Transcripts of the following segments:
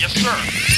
Yes, sir.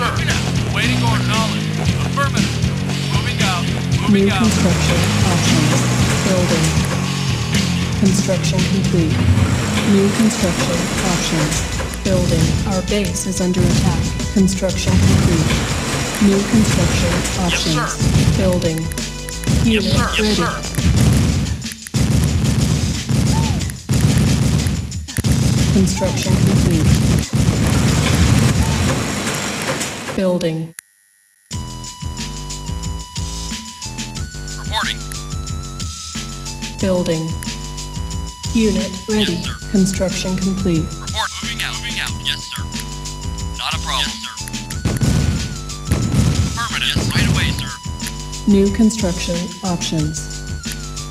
sir. Waiting order. Acknowledge. Affirmative. Moving out. New out. construction options. Building. Construction complete. New construction options. Building. Our base is under attack. Construction complete. New construction options. sir. Building. Yes, Unit sir. Yes, ready. sir. Construction complete. Building. Reporting. Building. Unit ready. Yes, sir. Construction complete. Report. Moving out. Moving out. Yes, sir. Not a problem. Yes, sir. Affirmative. Yes, right away, sir. New construction options.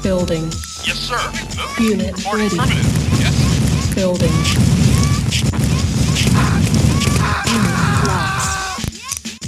Building. Yes, sir. Moving. Unit Reporting. ready. Affirmative. Yes. Building.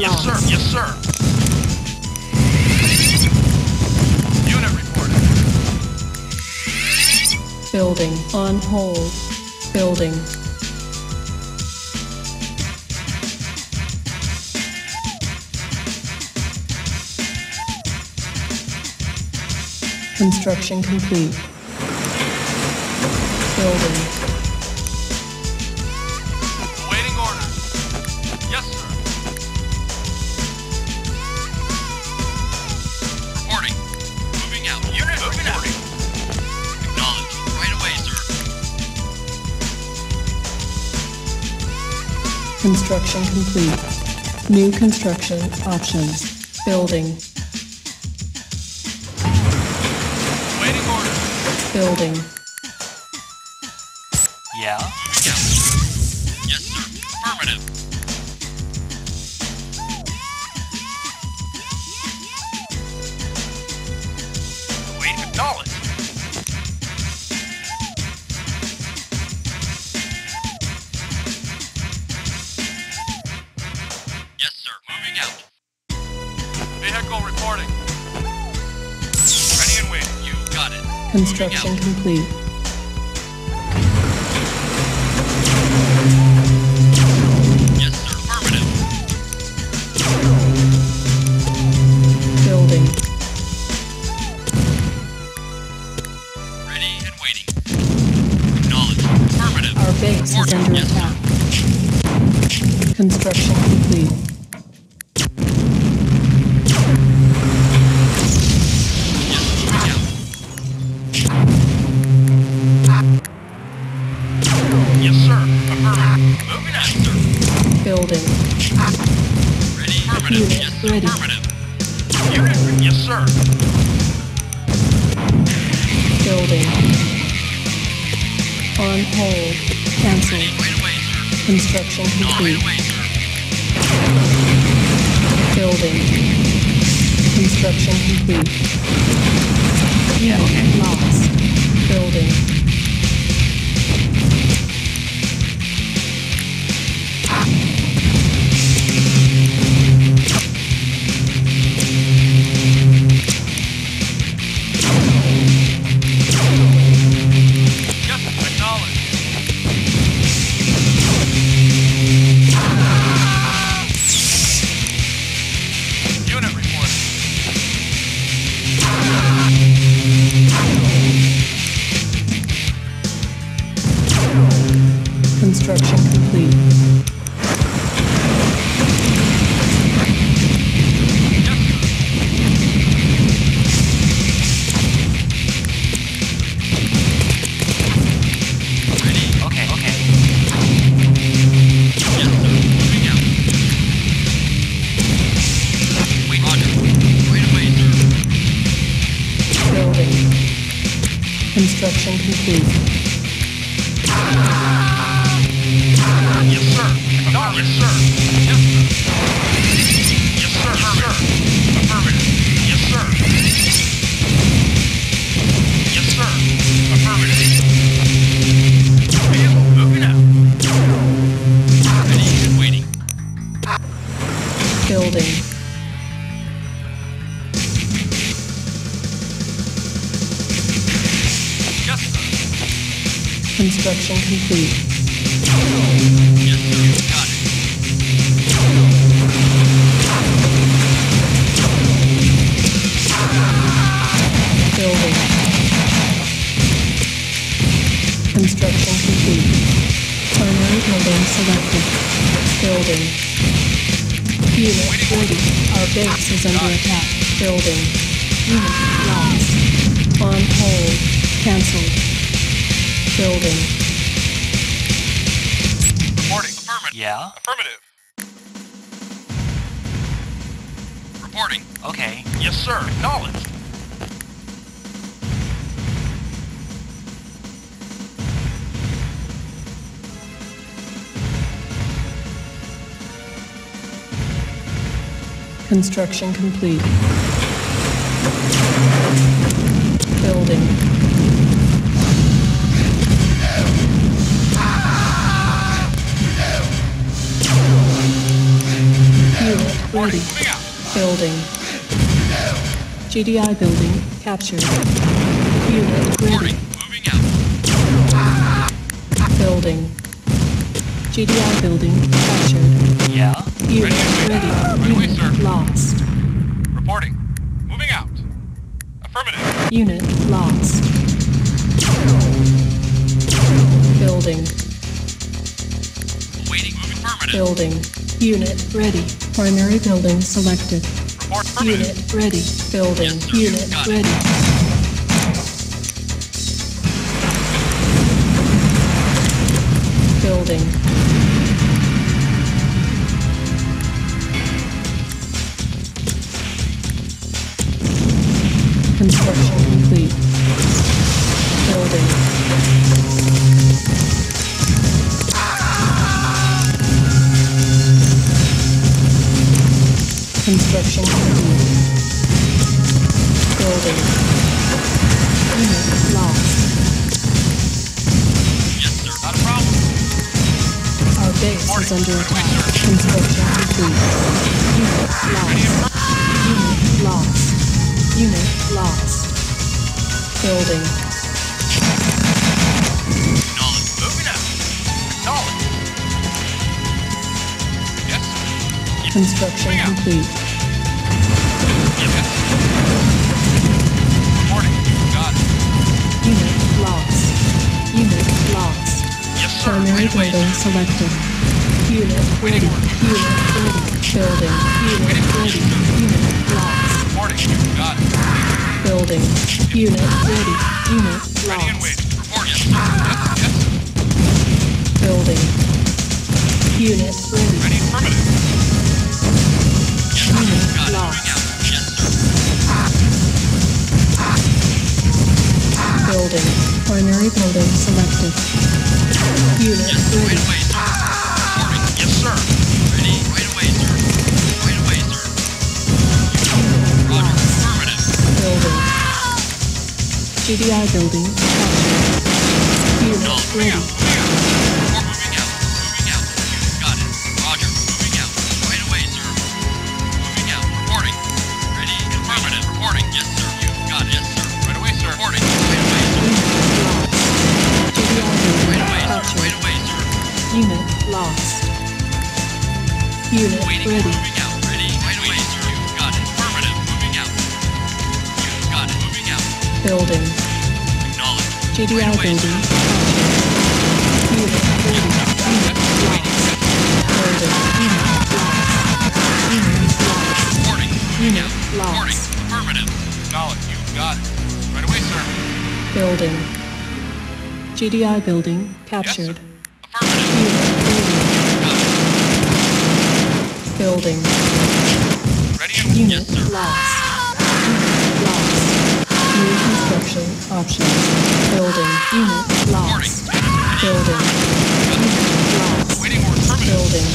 Yes, sir. Yes, sir. Unit reporting. Building. On hold. Building. Construction complete. Building. Construction complete. New construction options. Building. Waiting orders. Building. Yeah? Moving out. Yes, sir. Affirmative. Construction complete. Ready. Affirmative. Yes, sir. ready. Affirmative. Yes, sir. Building. On hold. Cancel. Construction complete. Building. Construction complete. Unit lost. Building. Base is under attack. Building. Mm. Unit lost. On hold. Cancelled. Building. Reporting. Affirmative. Yeah? Affirmative. Reporting. Okay. Yes, sir. Acknowledged. Construction complete. Building. Unit ready. Building. GDI building captured. Unit ready. Building. GDI building captured. Yeah? Unit Ready. ready. Right away, sir. Unit lost. Reporting. Moving out. Affirmative. Unit lost. Building. Waiting. Moving. Affirmative. Building. Unit ready. Primary building selected. Report. Unit ready. Building. Yes. Unit Got it. ready. Building. Construction complete. Building. Construction complete. Building. Unit lost. Yes, sir. Not a problem. Our base is under attack. Construction complete. Unit lost. Unit lost. Unit lost. Building. Acknowledge. Moving. Yes. Yes, Construction Moving complete. Yes. Reporting. Got it. Unit lost. Unit lost. Yes, sir. Primary building selected. Unit ready. Waiting. Unit ready. Building. Unit ready. Unit lost. Reporting. Got it. Building. Unit ready. Unit lost. Building. Unit ready. Unit lost. Building. Primary building selected. Unit ready. Yes, sir. Ready. Right away, sir. GDI building. Unit ready. Moving out. Moving out. Got it. Roger. Moving out. Right away, sir. Moving out. Reporting. Ready. Affirmative. Reporting. Yes, sir. You got it. Yes, sir. Right away, sir. Reporting. Right away, sir. Unit lost. GDI building Right away, sir. captured. Unit Waiting. ready. Moving out. Ready. Right away, sir. You got it. Affirmative. Moving out. You got it. Moving out. Building. Acknowledge. GDI Right away, building. Unit ready. Unit Waiting. lost. Building. Unit lost. Unit lost. Reporting. Moving Unit out. Reporting. lost. Affirmative. Acknowledge. You got it. Right away, sir. Building. GDI building Yes, captured. Affirmative. Unit Got Building. Ready and Unit yes, lost. New construction options. Building. Unit lost. Building. Unit lost. Waiting order. Affirmative. Building.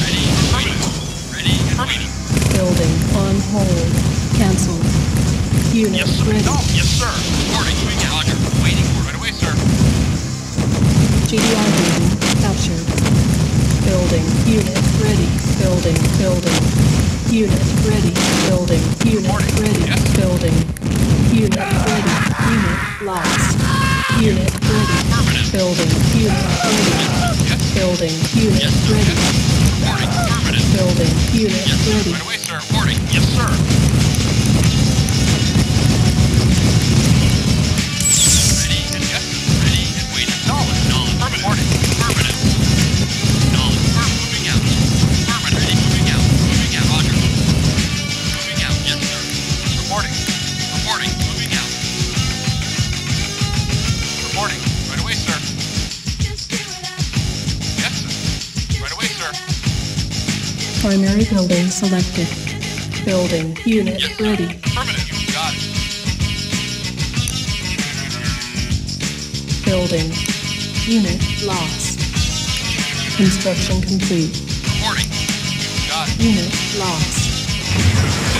Building. On hold. Cancel. Unit Yes, sir. ready. No. Yes, sir. Reporting. Roger. Waiting order. Right away, sir. GDI building captured. Building. Unit ready. Building. Building. Unit ready. Building. Unit Reporting. ready. Yes. Building. Unit ready. Unit lost. Unit ready. Building. Unit ready. Yes. Building. Unit Yes, ready. Reporting. Affirmative. Building. Unit Yes, ready. Right away, sir. Reporting. Yes, sir. Building selected. Building. Unit Yes, ready. Affirmative. You got it. Building. Unit lost. Construction complete. Reporting. You got it. Unit lost.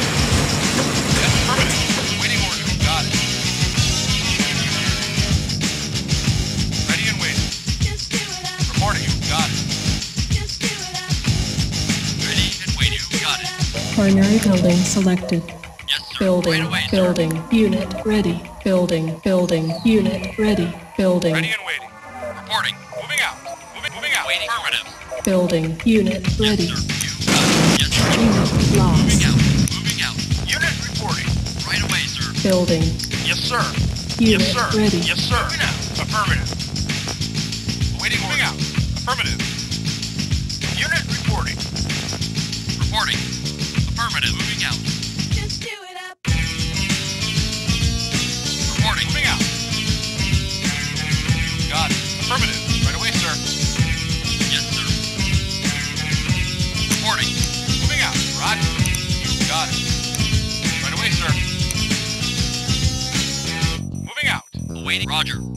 Primary building selected. Yes, sir. Building. Right away, sir. building. Unit ready. Building. Building. Unit ready. Building. Ready and waiting. Reporting. Moving out. Moving, moving out. Waiting. Affirmative. Building. Unit ready. Yes, sir. You got it. Yes, sir. Unit Moving lost. out. Moving out. Unit reporting. Right away, sir. Building. Yes, sir. Unit yes, sir. ready. Yes, sir. Moving out. Affirmative. Waiting. Moving out. Affirmative. Affirmative. Right away, sir. Yes, sir. Reporting. Moving out. Roger. Got it. Right away, sir. Moving out. Awaiting. Roger.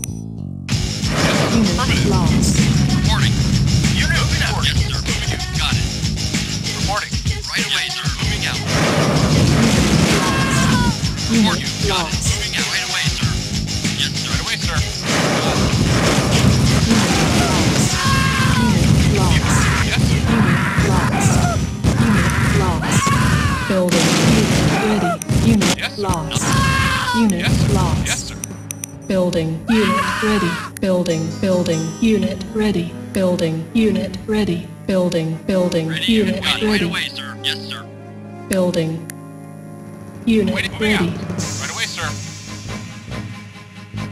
Building. unit ready, building, building, unit ready, building, unit ready, building, building, Ready unit waiting. Right ready, away, sir. Yes, sir. building, unit out. ready, Right away, sir.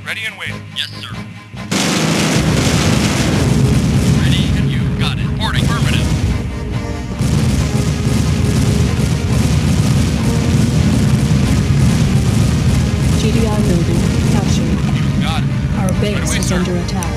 Ready and waiting. Yes, sir. Under attack.